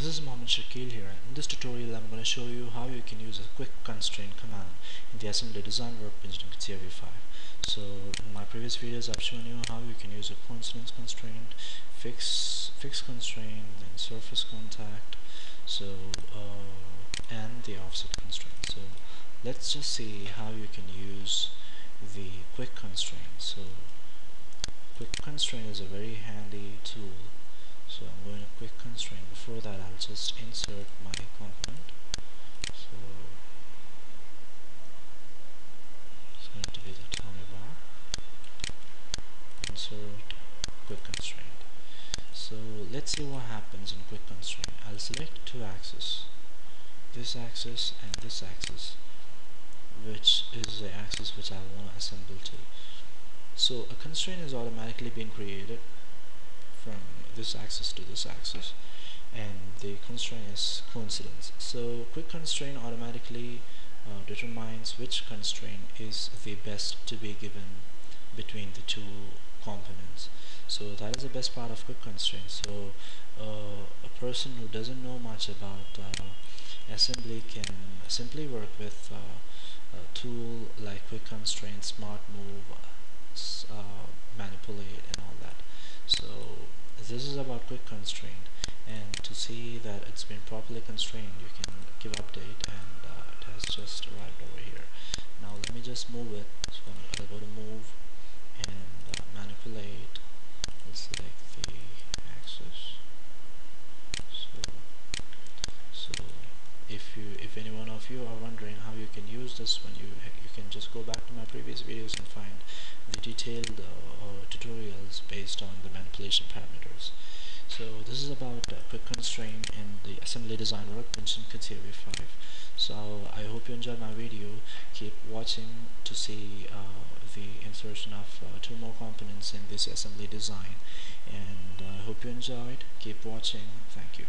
this is Mohammed Shakeel here. In this tutorial I'm going to show you how you can use a quick constraint command in the assembly design workbench in CATIA V5 so in my previous videos I've shown you how you can use a coincidence constraint fix fix constraint then surface contact so uh, and the offset constraint. So let's just see how you can use the quick constraint. So quick constraint is a very handy tool so I'm going to quick constraint before that I'll just insert my component. So it's going to be the tommy bar. Insert quick constraint so let's see what happens in quick constraint I'll select two axes. This axis and this axis which is the axis which I want to assemble to. So a constraint is automatically being created from this axis to this axis and the constraint is coincidence. So quick constraint automatically uh, determines which constraint is the best to be given between the two components. So that is the best part of quick constraint. So uh, a person who doesn't know much about uh, assembly can simply work with uh, a tool like quick constraint smart move uh, manipulate and all that so quick constraint and to see that it's been properly constrained you can give update and uh, it has just arrived over here. Now let me just move it. So I'll go to move and uh, manipulate. Let's select the axis so so if you if any one of you are wondering how you can use this when you you can just go back to my previous videos and find the detailed uh, tutorials based on the manipulation parameters. So this is about uh, quick constraint in the assembly design workbench in CATIA V5. So I hope you enjoyed my video. Keep watching to see uh, the insertion of uh, two more components in this assembly design. And I hope you enjoyed. Keep watching. Thank you.